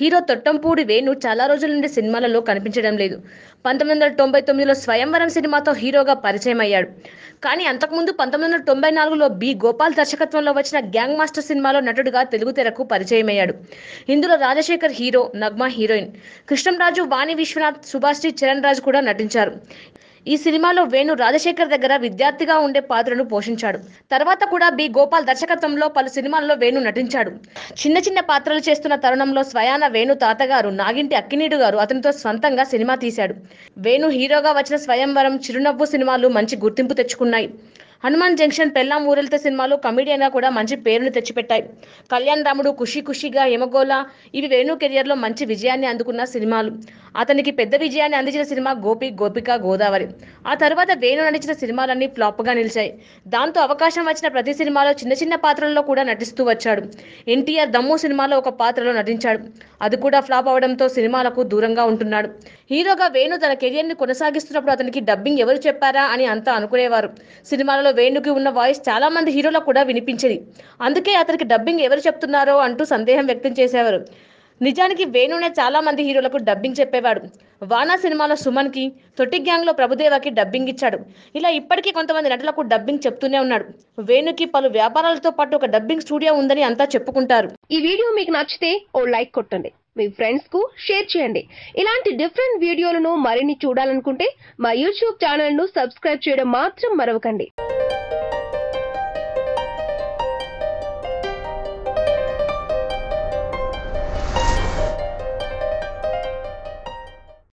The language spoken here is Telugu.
హీరో తొట్టంపూడి వేణు చాలా రోజుల నుండి సినిమాలలో కనిపించడం లేదు. పంతొమ్మిది వందల తొంభై తొమ్మిదిలో స్వయంవరం సినిమాతో హీరోగా పరిచయం అయ్యాడు. కానీ అంతకుముందు పంతొమ్మిది వందల తొంభై నాలుగులో బి గోపాల్ దర్శకత్వంలో వచ్చిన గ్యాంగ్ మాస్టర్ సినిమాలో నటుడుగా తెలుగు తెరకు పరిచయం అయ్యాడు. ఇందులో రాజశేఖర్ హీరో నగ్మా హీరోయిన్. కృష్ణంరాజు వాణి విశ్వనాథ్ సుభాష్ చరణ్ రాజు కూడా నటించారు. ఈ సినిమాలో వేణు రాజశేఖర్ దగ్గర విద్యార్థిగా ఉండే పాత్రను పోషించాడు. తర్వాత కూడా బి. గోపాల్ దర్శకత్వంలో పలు సినిమాల్లో వేణు నటించాడు. చిన్న చిన్న పాత్రలు చేస్తున్న తరుణంలో స్వయాన వేణు తాతగారు నాగింటి అక్కినీడు గారు అతనితో స్వంతంగా సినిమా తీశాడు. వేణు హీరోగా వచ్చిన స్వయంవరం చిరునవ్వు సినిమాలు మంచి గుర్తింపు తెచ్చుకున్నాయి. హనుమాన్ జంక్షన్ పెళ్ళాం ఊరెళ్తే సినిమాలు కమిడియన్గా కూడా మంచి పేరును తెచ్చిపెట్టాయి. కళ్యాణ్ రాముడు ఖుషి ఖుషిగా యమగోళ ఇవి వేణు కెరియర్లో మంచి విజయాన్ని అందుకున్న సినిమాలు. అతనికి పెద్ద విజయాన్ని అందించిన సినిమా గోపి గోపిక గోదావరి. ఆ తర్వాత వేణు నటించిన సినిమాలన్నీ ఫ్లాప్గా నిలిచాయి. దాంతో అవకాశం వచ్చిన ప్రతి సినిమాలో చిన్న చిన్న పాత్రల్లో కూడా నటిస్తూ వచ్చాడు. ఎన్టీఆర్ దమ్ము సినిమాలో ఒక పాత్రలో నటించాడు. అది కూడా ఫ్లాప్ అవడంతో సినిమాలకు దూరంగా ఉంటున్నాడు. హీరోగా వేణు తన కెరియర్ని కొనసాగిస్తున్నప్పుడు అతనికి డబ్బింగ్ ఎవరు చెప్పారా అని అంతా అనుకునేవారు. సినిమాలలో వేణుకి ఉన్న వాయిస్ చాలా మంది హీరోలకు కూడా వినిపించేది. అందుకే అతనికి డబ్బింగ్ ఎవరు చెప్తున్నారో అంటూ సందేహం వ్యక్తం చేసేవారు. నిజానికి వేణునే చాలా మంది హీరోలకు డబ్బింగ్ చెప్పేవాడు. వానా సినిమాలో సుమన్కి తొట్టి గ్యాంగ్లో ప్రభుదేవాకి డబ్బింగ్ ఇచ్చాడు. ఇలా ఇప్పటికీ కొంతమంది నటులకు డబ్బింగ్ చెప్తూనే ఉన్నాడు. వేణుకి పలు వ్యాపారాలతో పాటు ఒక డబ్బింగ్ స్టూడియో ఉందని అంతా చెప్పుకుంటారు. ఈ వీడియో మీకు నచ్చితే ఓ లైక్ కొట్టండి. మీ ఫ్రెండ్స్కు షేర్ చేయండి. ఇలాంటి డిఫరెంట్ వీడియోలను మరిన్ని చూడాలనుకుంటే మా యూట్యూబ్ ఛానల్ను సబ్స్క్రైబ్ చేయడం మాత్రం మరవకండి.